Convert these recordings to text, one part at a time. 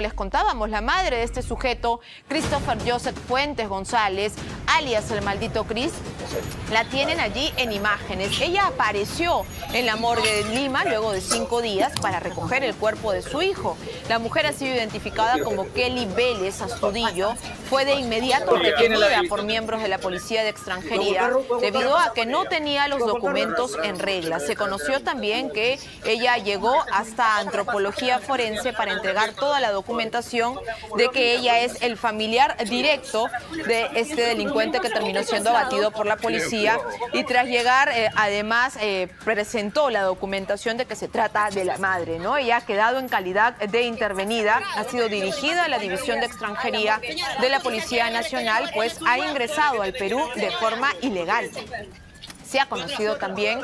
les contábamos, la madre de este sujeto, Christopher Joseph Fuentes González, alias el maldito Chris, la tienen allí en imágenes. Ella apareció en la morgue de Lima luego de cinco días para recoger el cuerpo de su hijo. La mujer ha sido identificada como Kelly Vélez Astudillo. Fue de inmediato retenida por miembros de la Policía de Extranjería debido a que no tenía los documentos en regla. Se conoció también que ella llegó hasta Antropología Forense para entregar toda la documentación de que ella es el familiar directo de este delincuente que terminó siendo abatido por la policía y tras llegar eh, además eh, presentó la documentación de que se trata de la madre, ¿no? Ella ha quedado en calidad de intervenida, ha sido dirigida a la División de Extranjería de la Policía Nacional, pues ha ingresado al Perú de forma ilegal. Se ha conocido también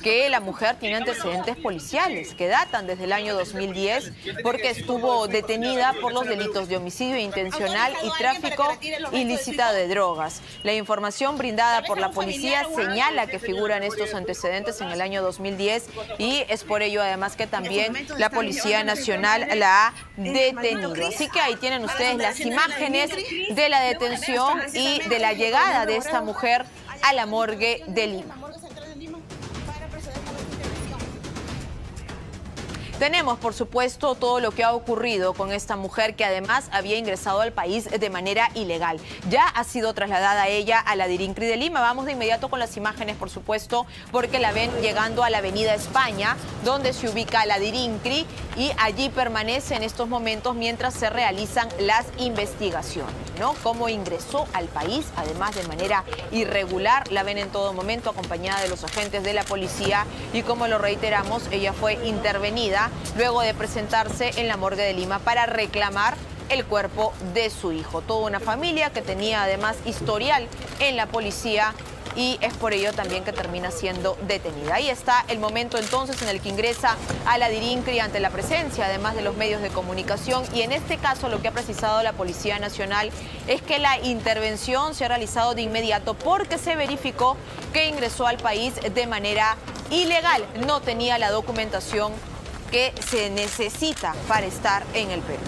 que la mujer tiene antecedentes policiales que datan desde el año 2010 porque estuvo detenida por los delitos de homicidio intencional y tráfico ilícita de drogas. La información brindada por la policía señala que figuran estos antecedentes en el año 2010 y es por ello además que también la Policía Nacional la ha detenido. Así que ahí tienen ustedes las imágenes de la detención y de la llegada de esta mujer a la morgue de Lima. Tenemos, por supuesto, todo lo que ha ocurrido con esta mujer que además había ingresado al país de manera ilegal. Ya ha sido trasladada ella a la Dirincri de Lima. Vamos de inmediato con las imágenes, por supuesto, porque la ven llegando a la Avenida España, donde se ubica la Dirincri y allí permanece en estos momentos mientras se realizan las investigaciones, ¿no? Cómo ingresó al país, además de manera irregular, la ven en todo momento acompañada de los agentes de la policía y como lo reiteramos, ella fue intervenida luego de presentarse en la morgue de Lima para reclamar el cuerpo de su hijo. Toda una familia que tenía además historial en la policía y es por ello también que termina siendo detenida. Ahí está el momento entonces en el que ingresa a la Dirincri ante la presencia además de los medios de comunicación y en este caso lo que ha precisado la Policía Nacional es que la intervención se ha realizado de inmediato porque se verificó que ingresó al país de manera ilegal, no tenía la documentación que se necesita para estar en el Perú.